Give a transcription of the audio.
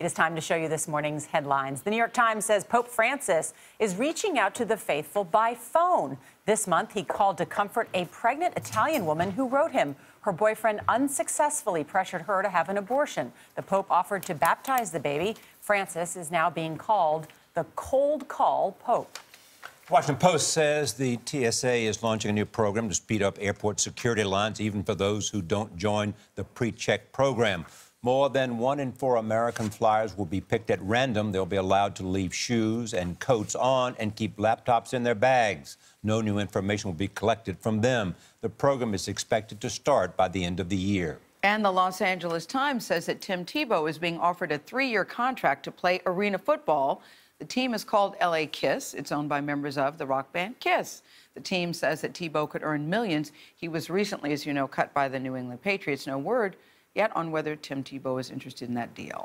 It is time to show you this morning's headlines. The New York Times says Pope Francis is reaching out to the faithful by phone. This month, he called to comfort a pregnant Italian woman who wrote him. Her boyfriend unsuccessfully pressured her to have an abortion. The Pope offered to baptize the baby. Francis is now being called the Cold Call Pope. Washington Post says the TSA is launching a new program to speed up airport security lines, even for those who don't join the pre-check program. More than one in four American flyers will be picked at random. They'll be allowed to leave shoes and coats on and keep laptops in their bags. No new information will be collected from them. The program is expected to start by the end of the year. And the Los Angeles Times says that Tim Tebow is being offered a three year contract to play arena football. The team is called LA Kiss. It's owned by members of the rock band Kiss. The team says that Tebow could earn millions. He was recently, as you know, cut by the New England Patriots. No word yet on whether Tim Tebow is interested in that deal.